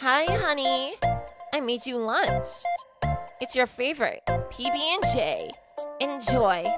Hi, honey. I made you lunch. It's your favorite, PB&J. Enjoy.